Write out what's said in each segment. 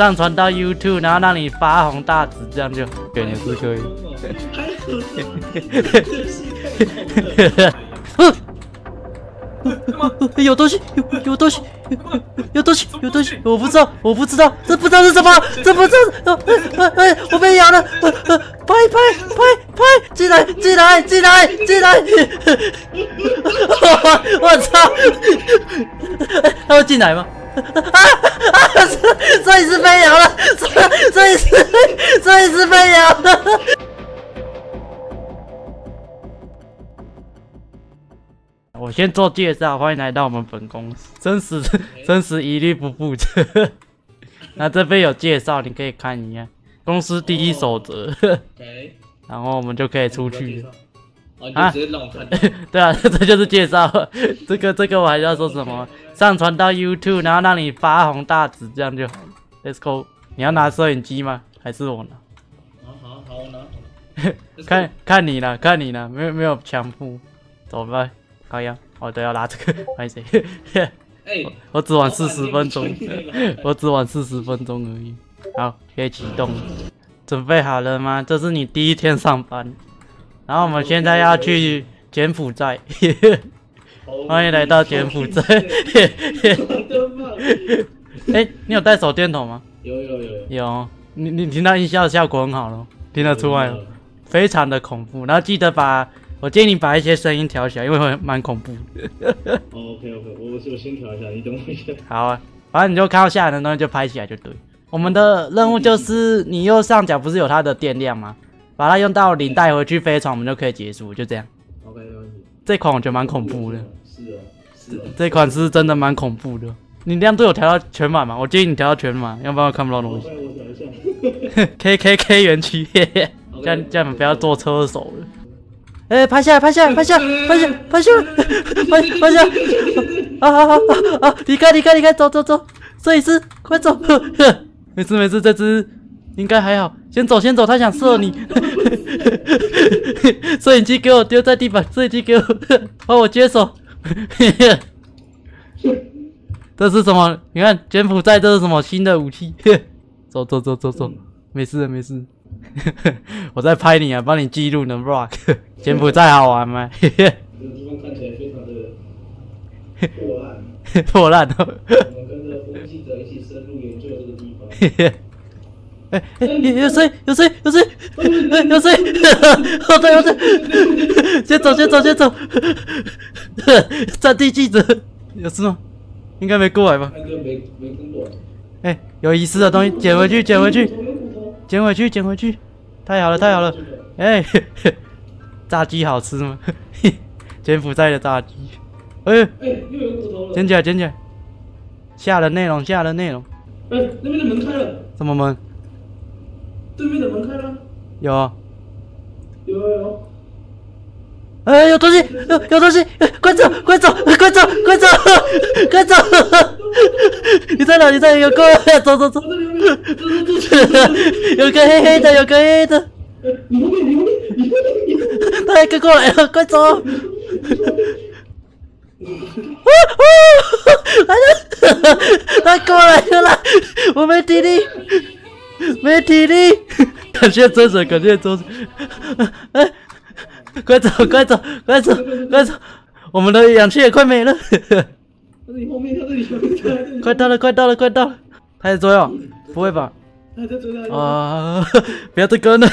上传到 YouTube，然后让你发红大紫，这样就给你是可以。还可以，有东西，有有东西，有东西，有东西，我不知道，我不知道，这不知道是什么，这不知道，哎哎，我被咬了，拍拍拍拍，进来进来进来进来，我操，他会进来吗？啊啊！摄影师被咬了，摄影师摄影师被咬了。我先做介绍，欢迎来到我们本公司，真实真实一律不负责。那这边有介绍，你可以看一下公司第一守则，然后我们就可以出去。啊。对啊，这就是介绍。这个这个我还要说什么？上传到 YouTube，然后让你发红大紫，这样就好。Let's go。你要拿摄影机吗？还是我拿？好好好，我拿。看看你了，看你了，没有没有强迫。走吧，高阳，我都要拿这个。欢迎谁？哎，我只玩四十分钟，我只玩四十分钟而已。好，可以启动。准备好了吗？这是你第一天上班。然后我们现在要去柬埔寨，欢迎来到柬埔寨。哎，你有带手电筒吗？有有有有。你你听到音效效果很好咯，听得出来，非常的恐怖。然后记得把，我建议你把一些声音调起来，因为会蛮恐怖。OK OK，我我先调一下，你等我一下。好啊，反正你就看到吓人的东西就拍起来就对。我们的任务就是你右上角不是有它的电量吗？把它用到领带回去飞船，我们就可以结束，就这样。OK，没问题。这款我觉得蛮恐怖的。是的，是的。这款是真的蛮恐怖的。你亮度有调到全满吗？我建议你调到全满，要不然我看不到东西。K K K 园区，这样这样不要做车手了。哎，拍下来，拍下来，拍下，拍下，拍下，拍拍下。啊啊啊啊！离开，离开，离开，走走走，摄影师，快走。没事没事，这只。应该还好，先走先走，他想射你。摄影机给我丢在地板，摄影机给我，帮我接手。这是什么？你看柬埔寨这是什么新的武器？走走走走走，没事没事。我在拍你啊，帮你记录呢。Rock，柬埔寨好玩吗？这个地方看起来非常的破烂。破烂哦。我们跟着风记者一起深入研究这个地方。哎哎，有有谁？有谁？有谁？有谁？好的好的，先走先走先走。战地记者有事吗？应该没过来吧？应该没没跟过来。哎，有遗失的东西捡回去，捡回去，捡回去，捡回去。太好了太好了！哎，炸鸡好吃吗？柬埔寨的炸鸡。哎哎，又有骨头了。捡起来捡起来。下了内容下了内容。哎，那边的门开了。什么门？对面的门开了，有啊，有有。哎，有东西，有有东西，快走，快走，快走，快走，快走！你在哪？你在？有个，走走走，有个黑黑的，有个黑黑的。你后面，你后面，你后面，他跟过来了，快走！啊啊！来了，他过来了，我没体力。没体力，感谢周神，感谢周神。哎，快走，快走，快走，快走！我们的氧气也快没了。他在你后面，他在你后面。快到了，快到了，快到了！他在追哦？不会吧？他在追他。啊！不要再跟了，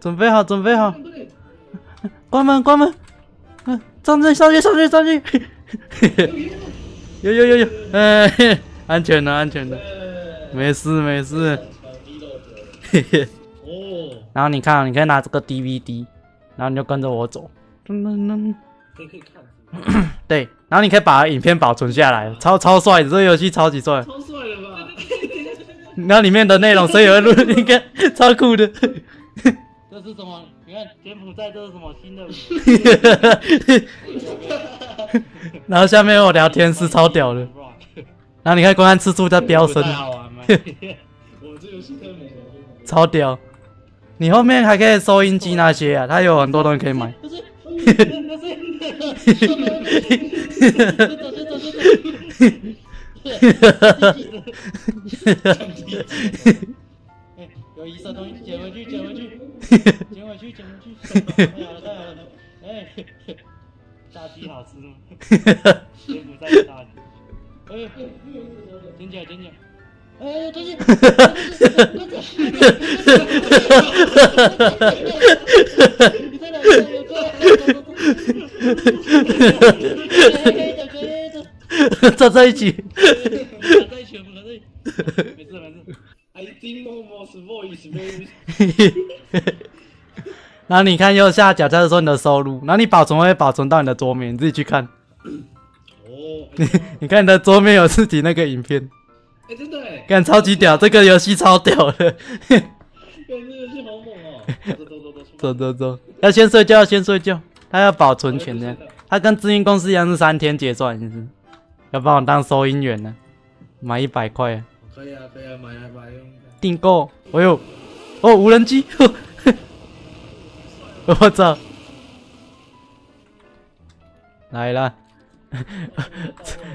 准备好，准备好。关门，关门。嗯，上去，上去，上去，上去。有有有有，哎，安全的，安全的，没事没事。嘿嘿，哦，然后你看，你可以拿这个 DVD，然后你就跟着我走，噔噔噔，可以可以看，对，然后你可以把影片保存下来，超超帅的，这个游戏超级帅，超帅的吧？然后里面的内容谁也会录，你看超酷的。这是什么？你看柬埔寨这是什么新的？然后下面我聊天是超屌的，然后你看观看次数在飙升。我这游戏特别超屌！你后面还可以收音机那些啊，它有很多东西可以买。哎，有遗失的东西捡回去，捡回去，捡回去，捡回去。好了，太好了！哎，炸鸡好吃吗？柬埔寨炸鸡。哎，捡起来，捡起来。哎，东西！你在一起，站在一起，不能在。没事没事。I think Momo's voice very 然后你看右下角，在说你的收入，然后你保存会保存到你的桌面，你自己去看。哦，你你看你的桌面有自己那个影片，哎，真的哎，看超级屌，这个游戏超屌的。看这个游戏好猛哦！走走走走，走走走，要先睡觉，先睡觉。他要保存钱的，他跟知音公司一样是三天结算，就是要帮我当收银员呢，买一百块。可以啊，可以啊，买啊买用。订购，哎呦，哦，无人机，我操，来了，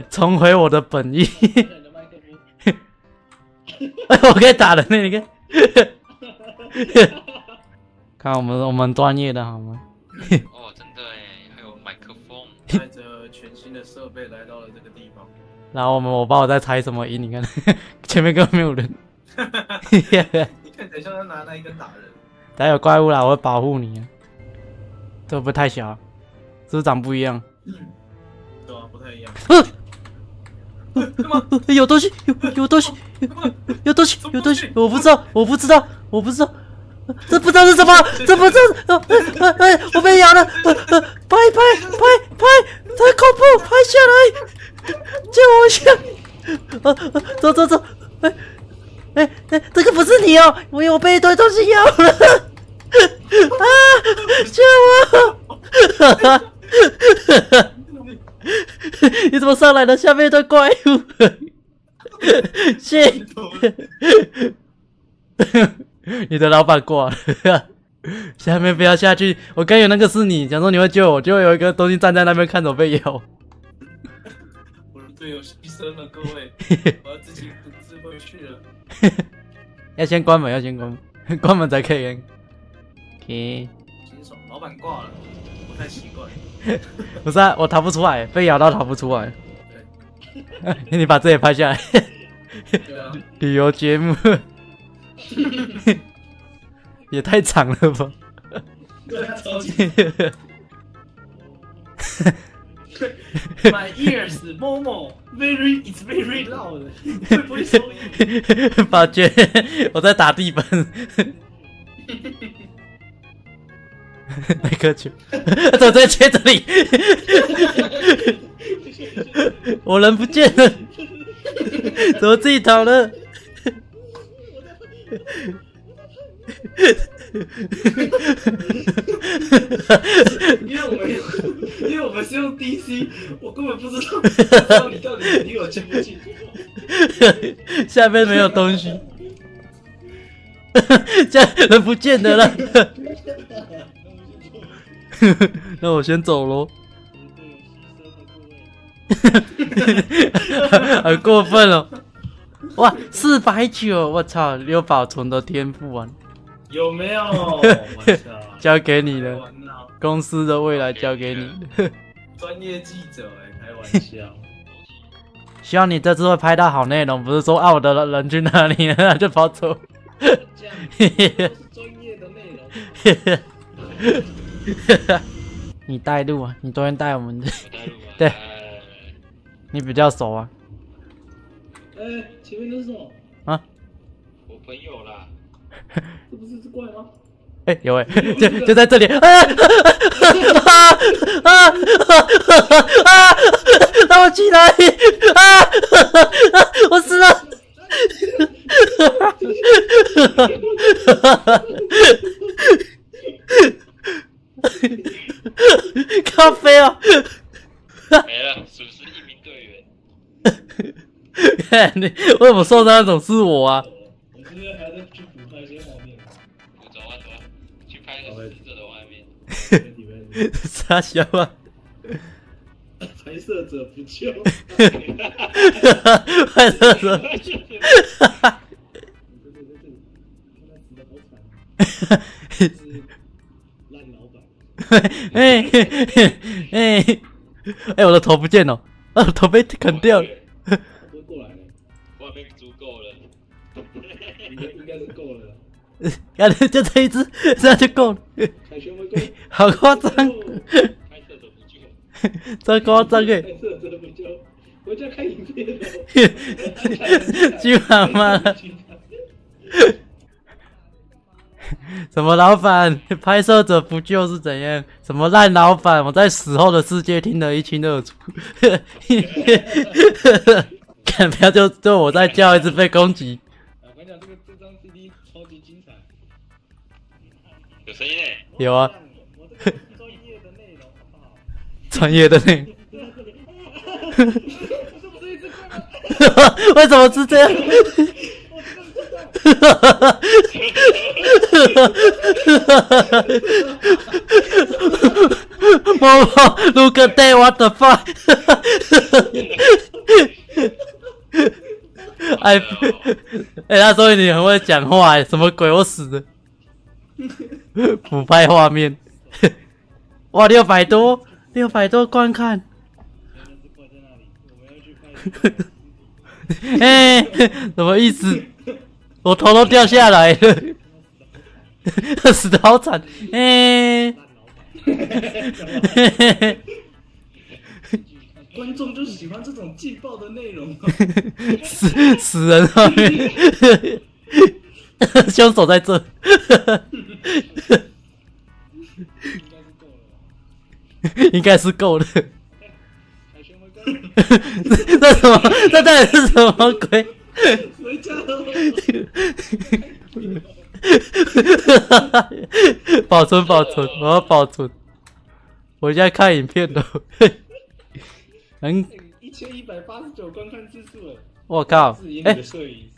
重回我的本意。哎，我可以打人呢，你看，看我们我们专业的好吗？哦，真的哎，还有麦克风，带着全新的设备来到了这个地方。然后我们我不知道我在猜什么音，你看 前面根本没有人。你看等一下他拿那一个打人。等下有怪物啦，我会保护你。这会不会太小？是不是长不一样？对啊，不太一样。有东西，有有东西，有有东西，有东西，我不知道，我不知道，我不知道，这不知道是什么，这不知道，哎哎哎，我被咬了，拍拍拍拍，太恐怖，拍下来，救我一下，啊啊，走走走，哎哎哎，这个不是你哦，我我被一堆东西咬了，啊，救我，哈哈哈哈。你怎么上来的？下面一堆怪物，谢。你的老板挂了，下面不要下去。我刚有那个是你，想说你会救我，就会有一个东西站在那边看着被咬。我的队友牺牲了，各位，我要自己独自回去了。要先关门，要先关门，关门才可以。OK。新手，老板挂了，不太习惯。不是啊，我逃不出来，被咬到逃不出来。你把这也拍下来。旅游节目 也太长了吧？对超级。My ears, Momo, very, it's very loud. 会不会收音？发觉我在打地板。那颗球，怎么在切这里？我人不见了，怎么自己逃了？因为我们因为我们是用 DC，我根本不知道你到底离我近不近。下面没有东西，这人不见得了。那我先走喽。很过分了！哇，四百九！我操，有保存的天赋啊！有没有？交给你了，公司的未来交给你。专业记者哎，开玩笑。希望你这次会拍到好内容，不是说啊我的人去哪里了就跑走。这样，专业的内容。你带路啊！你昨天带我们的，对，你比较熟啊。哎，前面那是什么？啊？我朋友啦。这不是是怪吗？哎，有哎，就就在这里。啊啊啊啊啊！让我起来！啊！我死了！哈哈哈！咖啡啊！没了，损失一名队员。看 你为什么受伤那种是我啊？我今天还在去补拍一些画面。走啊走啊，去拍个死者的画面。傻笑啊！拍摄者不救。拍摄者，对对对对对，他死的好惨，是烂老板。哎 哎哎，我的头不见了，啊，头被啃掉了。不会过来了，画面足够了。应该应该是够了。感觉就这一只，这样就够了，好夸张，拍摄者不救，这夸张哎！拍摄者不救，回家看影片了。去妈妈了！什么老板？拍摄者不救是怎样？什么烂老板？我在死后的世界听得一清二楚。看，不要就就我在叫，一直被攻击。我跟你讲，这个这张 CD 超级精彩。有声音诶。有啊，我这个专业的内容好不好？专业的那个。这不是一只龟吗？为什么是这样？猫猫，Look at that! What the fuck? 哎，哎，他说你很会讲话，哎什么鬼？我死了！俯拍画面，哇，六百多，六百多观看。哎、什么意思？我头都掉下来了，死的好惨！哎、观众就喜欢这种劲爆的内容。死死人画面，凶手在这，应该是够了吧。应该是够了。凯旋回归，这什么？那到底是什么鬼？回家了。保存保存，我要保存。我现在看影片的，很，一千一百八十九观看次数了。我靠，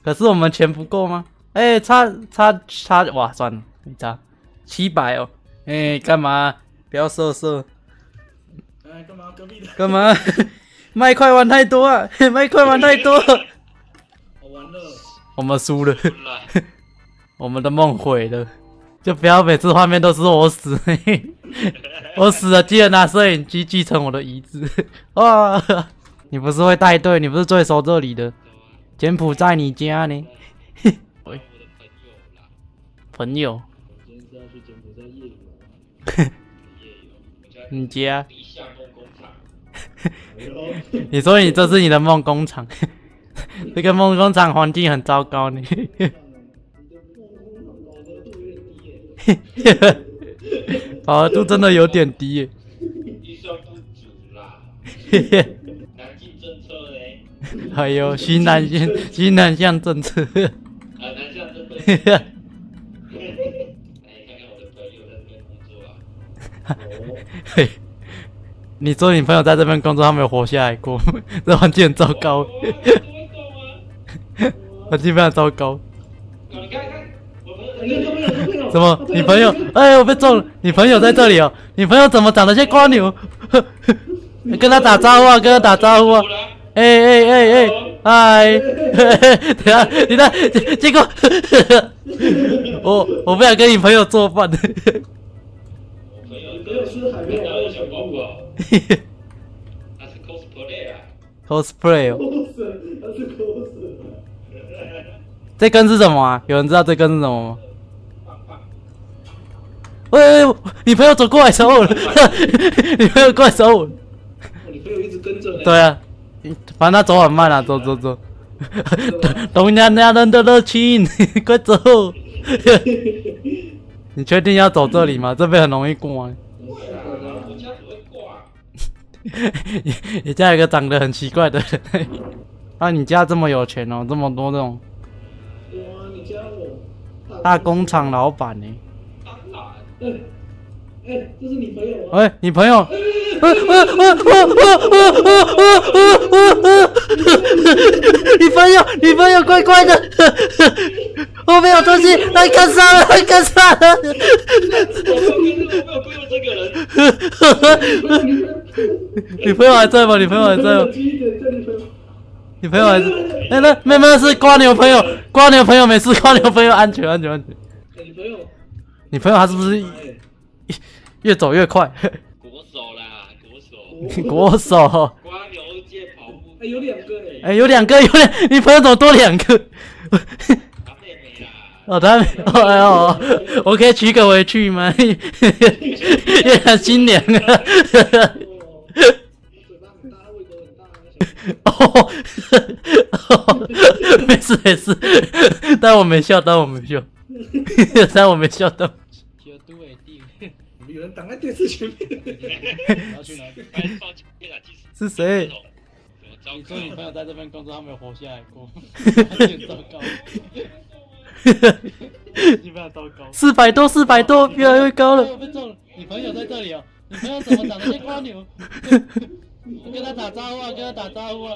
可是我们钱不够吗？哎、差差差，哇，算了，没差，七百哦。哎、干嘛？不要色色，哎，干嘛？隔壁的，干嘛？麦快玩太多啊！麦块玩太多。我们输了，烂，我们的梦毁了。就不要每次画面都是我死，我死了记得拿摄影机继承我的遗志。哇，你不是会带队，你不是最熟这里的？柬埔寨你家呢？我的朋友啦，朋友，你家？你说你这是你的梦工厂，这个梦工厂环境很糟糕呢。饱和度真的有点低。耶。预算不足啦，南进政策嘞，还有新南向 新南向政策，啊，南向政策，来 看看我的朋友在这边工作啊，嘿，你说你朋友在这边工作，他没有活下来过，这环境很糟糕，环境非常糟糕。你看看，我朋友在哎，这里有朋友，有朋友。什么？你朋友？哎，我被中了！你朋友在这里哦！你朋友怎么长得像瓜牛？跟他打招呼啊！跟他打招呼啊！哎哎哎哎，嗨！等下，你看，结果 我我不想跟你朋友做饭。我朋友你朋友是海看边小宝宝，他是 cosplay 啊，cosplay 哦。这根是什么啊？有人知道这根是什么吗？喂，喂你朋友走过来找我了，你朋友过来找我。你朋友一直跟着。对啊，反正他走很慢啊，走走走。懂人 家人的热情，快走！你确定要走这里吗？这边很容易过、啊。你你家有个长得很奇怪的人，啊，你家这么有钱哦，这么多那种大工厂老板呢？当然，哎哎，这是你朋友吗？喂，你朋友？你朋友，你朋友乖乖的，我没有东西，来干啥了？来干啥了？我没有跟我没有跟过这个人，你朋友还在吗？你朋友还在吗？你朋友。还是？哎，那没有没有是瓜牛朋友，瓜牛朋友没事，瓜牛朋友安全安全安全。哎，你朋友。你朋友他是不是哎越走越快？国手啦，国手，国手，瓜牛界跑步哎，有两个哎。哎，有两个，有两，你朋友怎么多两个？他妹妹啦，哦，他没，哦哎呦，我可以娶个回去吗？月亮新娘啊！哦，没事没事，但我没笑，但我没笑，但我没笑到。小都会定，有人挡在电视前面。是谁？你糕说你朋友在这边工作，他没有活下来过，很糟糕。你朋友糟糕。四百多，四百多，越来越高了，你朋友在这里哦。你朋友怎么长得像瓜牛？我跟他打招呼啊，跟他打招呼啊。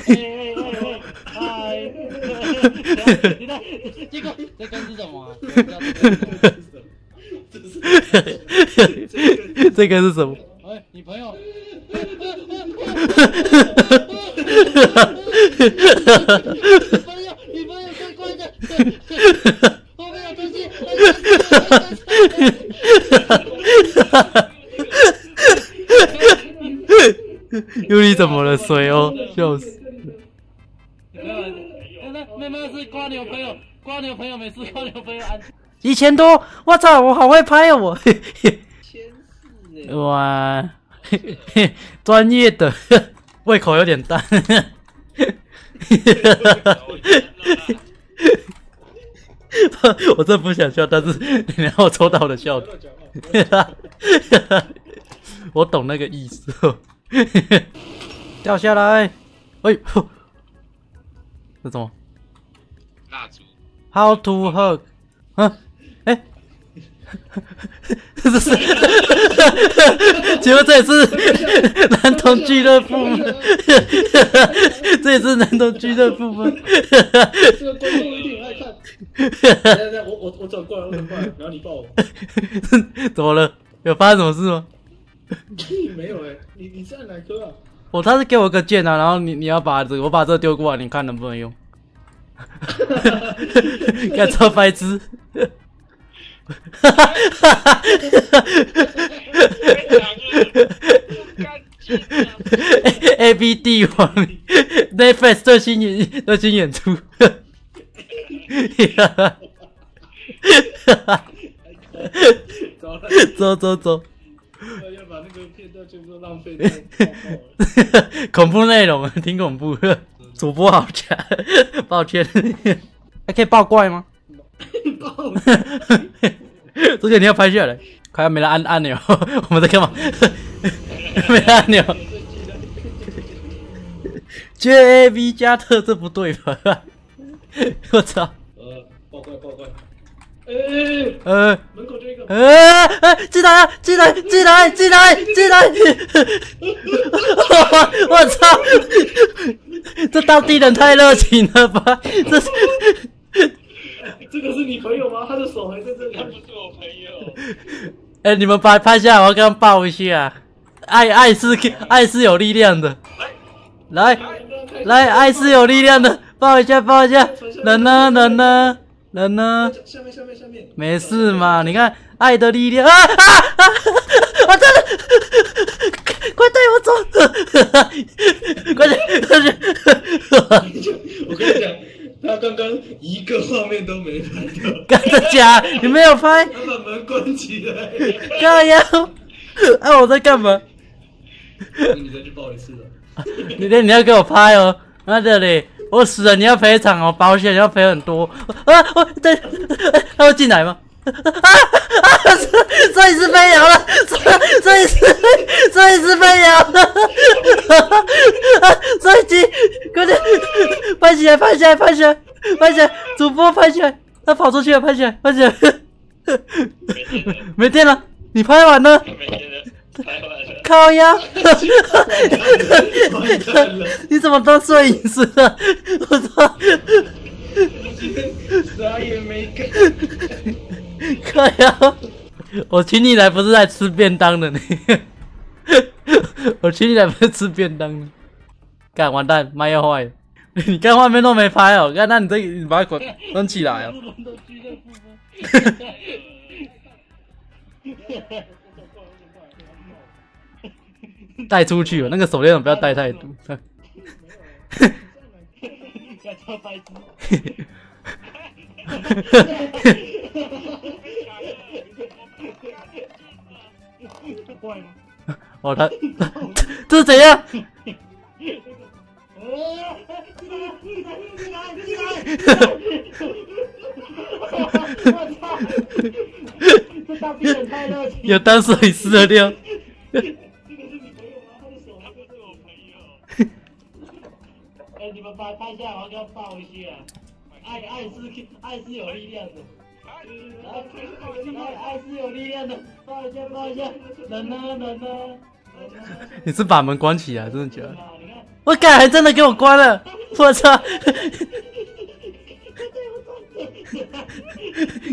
哎哎哎哎，嗨！你看，结果这根是什么啊？我不知道这根是什么这个是什么？哎，你朋友？你朋友，你朋友快快的！后面有东西！尤里怎么了？水哦，笑死！那那那那是瓜牛朋友，瓜牛朋友没事，瓜牛朋友安。一千多，我操，我好会拍哦，我。千四哎。哇，专业的，胃口有点大。我真不想笑，但是你让我抽到我的笑点。我懂那个意思。掉下来，哎，呼 这什么蜡烛，？How to hug？嗯，哎，这是？请问这也是男童俱乐部吗？这也是男童俱乐部吗？这个观众一定很爱看。等等等，我我我转过来，我转过来，然后你抱我。怎么了？有发生什么事吗？没有哎，你你是按哪颗啊？哦，他是给我个键啊，然后你你要把这个，我把这个丢过来，你看能不能用？看超白痴！太强了，不干净啊！A B 帝王 Netflix 最新演最新演出，糟 了，走走走，要把那个片段全部都浪费。恐怖内容挺恐怖的，主播好强，抱歉，还可以爆怪吗？抱这个你要拍下来，快要没了按按钮，我们在干嘛？没了按钮。J A V 加特，这不对吧？我操！呃，爆怪爆怪。哎哎哎，呃门口就一个。呃呃，进来啊！进来！进来！进来！进来！我我操！这当地人太热情了吧？这是这个是你朋友吗？他的手还在这里他。不是我朋友，哎、你们拍拍下来，我要跟他抱一下。爱爱是爱是有力量的，来来，爱是有力量的，抱一下抱一下。人呢人呢人呢？下面下面下面。没事嘛，你看爱的力量啊啊啊！我真的，快带我走！快点快点！我跟你讲，他刚刚一个画面都没拍到，干的假？你没有拍？他把门关起来。干呀！哎、我在干嘛？你再去报一次了。你你你要给我拍哦，妈的嘞！我死了，你要赔偿哦，保险要赔很多啊！我对，他会进来吗？啊啊！摄摄影师飞摇了，这这一次这一次飞摇了，啊！摄影机，快点拍起来，拍起来，拍起来，拍起来！主播拍起来，他跑出去了，拍起来，拍起来！没电了，没电了，你拍完了？靠呀！你怎么当摄影师的？我操！啥也没干。靠呀！我请你来不是来吃便当的呢。我请你来不是吃便当的。干完蛋，麦要坏了。你看画面都没拍哦，干那你这你把它关关起来哦。带出去哦，那个手链不要带太多。要超白痴。怪吗？哦，他他 这是怎样？有当摄影师的料。拍拍下来，我要给他抱一下。爱爱是爱是有力量的，爱爱是有力量的，抱一下抱一下，人呢人呢？你是把门关起来，真的假我靠，还真的给我关了！我操！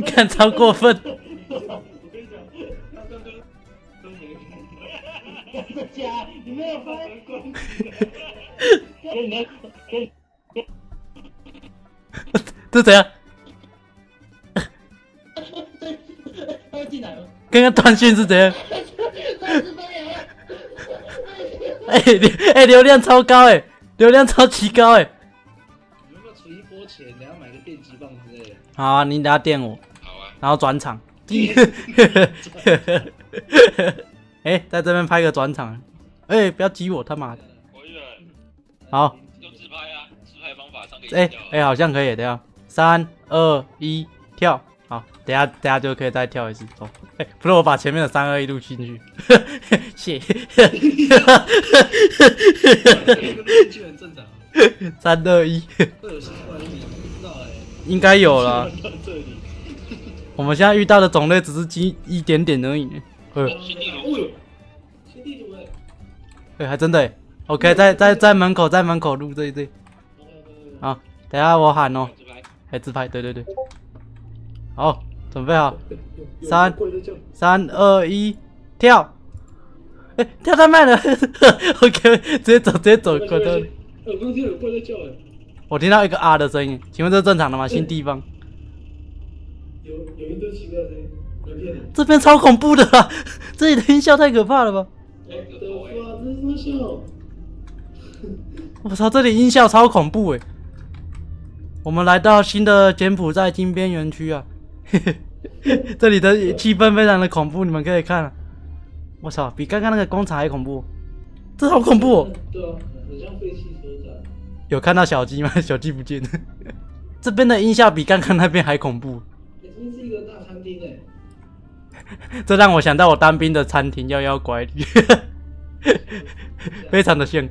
看超过分！我跟你讲，他刚刚都没真的假？你没有拍？给你给给 这怎样？他进来了，刚刚断讯是怎样？哎、流哎、流量超高哎、流量超级高哎、你要不要存一波钱，然后买个电击棒之类的？好啊，你等下电我，好啊，然后转场。哎、在这边拍个转场。哎、不要激我他妈的！好，哎、哎、好像可以，等一下，三二一，跳。好，等下等下就可以再跳一次。走，哎、不是我把前面的三二一录进去，谢。这个电击很正常，三二一。应该有了。到这里，我们现在遇到的种类只是几一点点而已哎。对，还真的耶。OK，在在在门口，在门口录这一对。好，等下我喊哦，自拍，还自拍，对对对。好，准备好，三三二一，跳！哎、跳太慢了。OK，直接走，直接走过去。哎我刚听到有怪在叫哎，我听到一个啊的声音，请问这是正常的吗？新地方，有有一堆奇怪的声音，没骗你。这边超恐怖的啦！这里的音效太可怕了吧！我的妈，这是什么笑？我操，这里音效超恐怖诶！我们来到新的柬埔寨金边园区啊，这里的气氛非常的恐怖，你们可以看、啊。我操，比刚刚那个工厂还恐怖，这好恐怖、哦！对啊，很像废弃车站。有看到小鸡吗？小鸡不见了。这边的音效比刚刚那边还恐怖，哎，这边是一个大餐厅哎。这让我想到我当兵的餐厅幺幺拐李，非常的像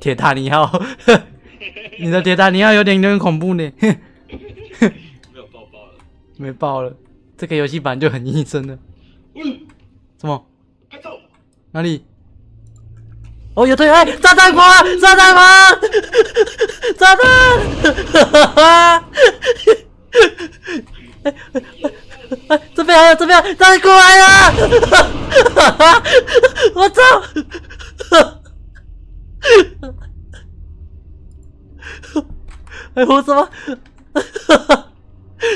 铁达尼号。你的铁达尼号有点有点恐怖呢。没有爆爆了。没爆了，这个游戏版就很阴森了。嗯，什么？哪里？哦，有对，哎，炸弹狂！炸弹狂！炸弹！哎哎哎，这边还有，这边炸过来啊！我操！哎，我怎么？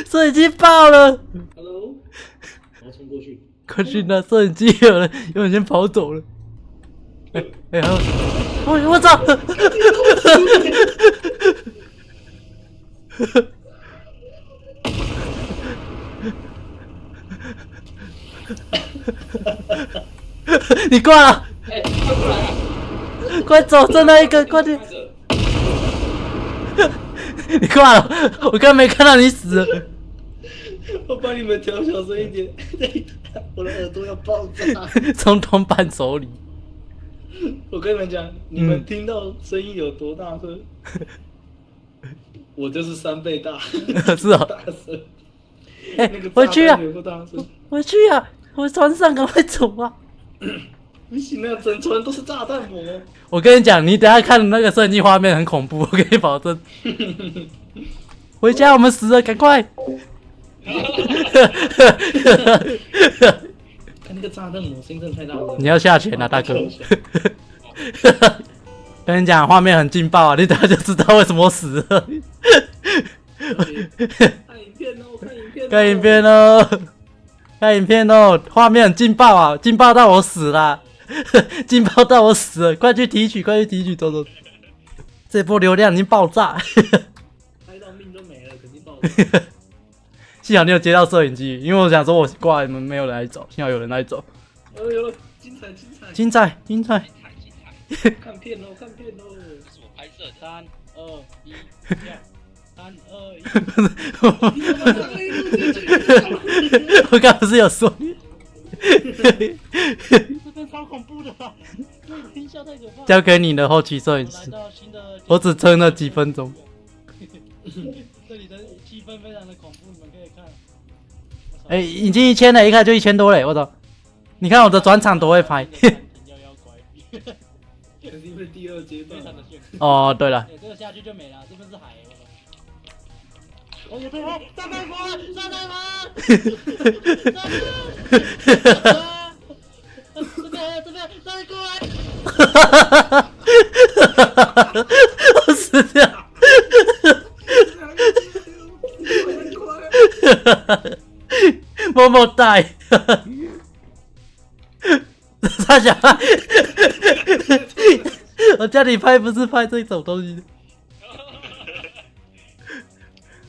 摄影机爆了！Hello，我要冲过去。快去拿摄影机，有人有人先跑走了。哎哎，还有，我我操！你挂了，哎，快过来啊！快走，在那一个，快点！你挂了，我刚刚没看到你死。我帮你们调小声一点，我的耳朵要爆炸。从同伴手里，我跟你们讲，你们听到声音有多大声？我就是三倍大，是哦大声。回去啊？回去啊！回船上，赶快走啊！不行啊，整船都是炸弹魔。我跟你讲，你等下看的那个摄影机画面很恐怖，我给你保证。回家，我们死了，赶快！看 看那个炸弹魔声真太大了。你要下钱啊，大哥。跟你讲，画面很劲爆啊，你等下就知道为什么我死了。看影片哦，看影片哦。看影片哦，看影片哦，画面很劲爆啊，劲爆到我死了，劲爆到我死了，快去提取，快去提取，走走。这波流量已经爆炸，拍到命都没了，肯定爆炸。幸好你有接到摄影机，因为我想说我挂你们没有人来走，幸好有人来走，哎呦，精彩精彩！精彩精彩。太精彩，看片喽，看片喽。这是我拍摄。三二一，三二一，我刚不是有说，这边超恐怖的啊，这音效太可怕。交给你的后期摄影师，我只撑了几分钟。这里的气氛非常的恐怖，你们可以看。哎、已经一千了，一看就一千多嘞，我操！你看我的转场多会拍。肯定会第二阶段。哦，对了，哎，这个下去就没了，这边是海。我操！哦，有对，哎，炸弹魔，炸弹魔，炸弹！这边，这边，炸弹过来！我死掉。默默带。大小拍，我叫你拍不是拍这种东西，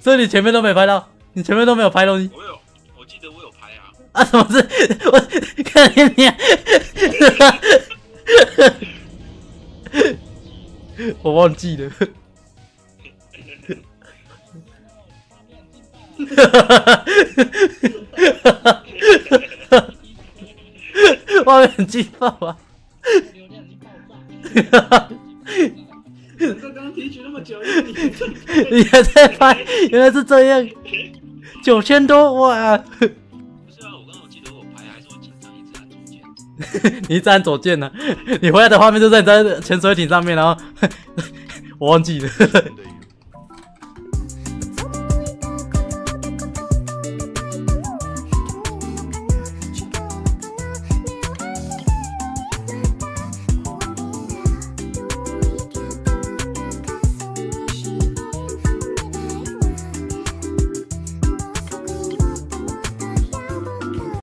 所以你前面都没拍到，你前面都没有拍东西我有，我记得我有拍啊。啊？什么事？我看你，我忘记了。画面很劲爆啊！你在你还在拍，原来是这样，九千多哇！不是啊，我刚刚我记得我拍，还是我紧张一直按左键。你一直按左键呢，你回来的画面就在你在潜水艇上面，然后 我忘记了。的